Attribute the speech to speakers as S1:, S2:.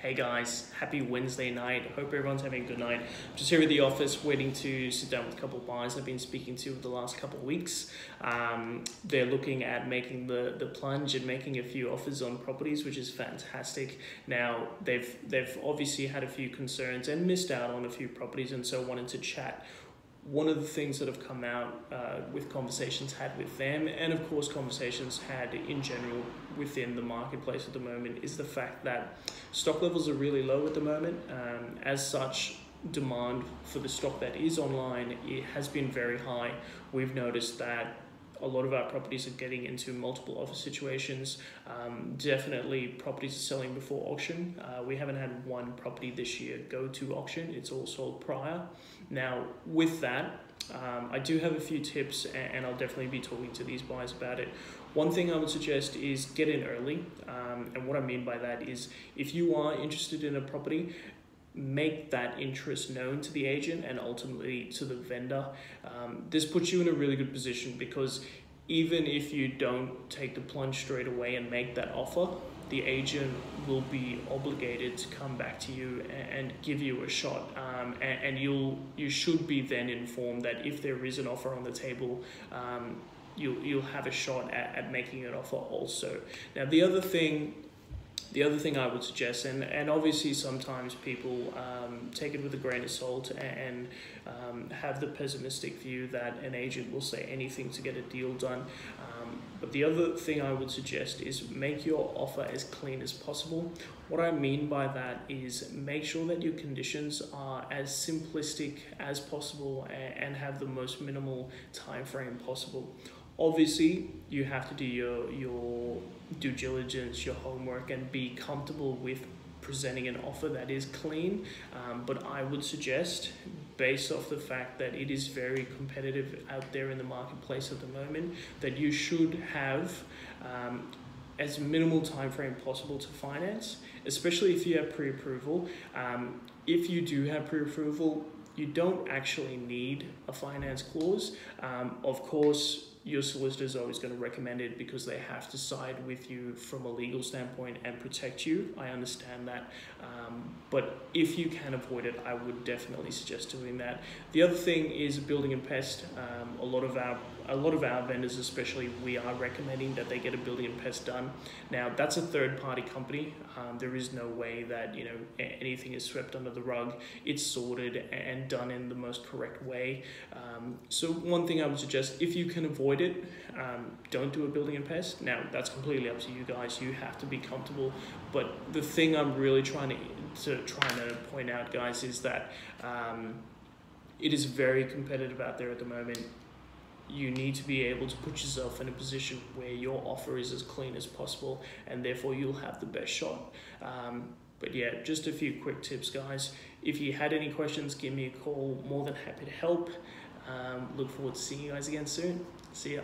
S1: Hey guys, happy Wednesday night. Hope everyone's having a good night. Just here at the office waiting to sit down with a couple of buyers I've been speaking to over the last couple of weeks. Um, they're looking at making the, the plunge and making a few offers on properties, which is fantastic. Now, they've, they've obviously had a few concerns and missed out on a few properties, and so wanted to chat one of the things that have come out uh, with conversations had with them, and of course, conversations had in general within the marketplace at the moment, is the fact that stock levels are really low at the moment. Um, as such, demand for the stock that is online it has been very high. We've noticed that a lot of our properties are getting into multiple offer situations. Um, definitely, properties are selling before auction. Uh, we haven't had one property this year go to auction, it's all sold prior. Now, with that, um, I do have a few tips, and I'll definitely be talking to these buyers about it. One thing I would suggest is get in early, um, and what I mean by that is if you are interested in a property, make that interest known to the agent and ultimately to the vendor. Um, this puts you in a really good position because even if you don't take the plunge straight away and make that offer, the agent will be obligated to come back to you and, give you a shot. Um, and, and, you'll you should be then informed that if there is an offer on the table, um, you'll you'll have a shot at, at making an offer also. Now the other thing the other thing I would suggest, and, and obviously sometimes people um, take it with a grain of salt and um, have the pessimistic view that an agent will say anything to get a deal done. Um, but the other thing I would suggest is make your offer as clean as possible. What I mean by that is make sure that your conditions are as simplistic as possible and, have the most minimal time frame possible obviously you have to do your your due diligence your homework and be comfortable with presenting an offer that is clean. Um, but i would suggest based off the fact that it is very competitive out there in the marketplace at the moment that you should have um, as minimal time frame possible to finance especially if you have pre-approval. Um, if you do have pre-approval you don't actually need a finance clause. Um, of course your solicitor is always going to recommend it because they have to side with you from a legal standpoint and protect you. I understand that. Um, but if you can avoid it, I would definitely suggest doing that. The other thing is building and pest. Um, a lot of our a lot of our vendors, especially, we are recommending that they get a building and pest done. Now, that's a third party company. Um, there is no way that you know anything is swept under the rug. It's sorted and done in the most correct way. Um, so, one thing I would suggest, if you can avoid it, um, don't do a building and pest. Now, that's completely up to you guys. You have to be comfortable. But the thing I'm really trying to to trying to point out, guys, is that um, it is very competitive out there at the moment. You need to be able to put yourself in a position where your offer is as clean as possible, and therefore you'll have the best shot. Um, but yeah, just a few quick tips, guys. If you had any questions, give me a call. More than happy to help. Um, look forward to seeing you guys again soon. See ya.